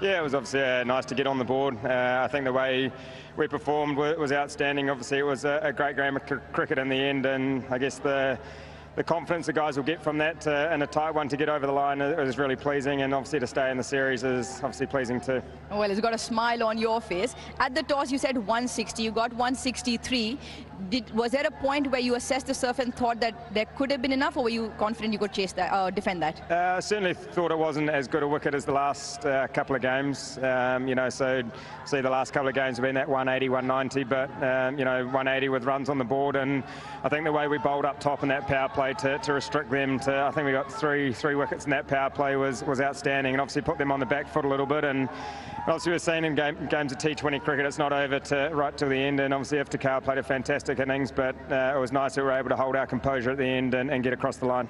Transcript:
Yeah, it was obviously uh, nice to get on the board. Uh, I think the way we performed was outstanding. Obviously, it was a, a great game of cr cricket in the end, and I guess the the confidence the guys will get from that uh, in a tight one to get over the line is really pleasing, and obviously to stay in the series is obviously pleasing too. Well, it's got a smile on your face. At the toss, you said 160. You got 163. Did, was there a point where you assessed the surf and thought that there could have been enough, or were you confident you could chase that, uh, defend that? Uh, certainly thought it wasn't as good a wicket as the last uh, couple of games. Um, you know, so see the last couple of games have been that 180, 190, but um, you know 180 with runs on the board, and I think the way we bowled up top in that power play to, to restrict them to, I think we got three three wickets in that power play was was outstanding, and obviously put them on the back foot a little bit. And obviously we're seeing in game, games of T20 cricket, it's not over to right till the end, and obviously Iftikhar played a fantastic innings, but uh, it was nice that we were able to hold our composure at the end and, and get across the line.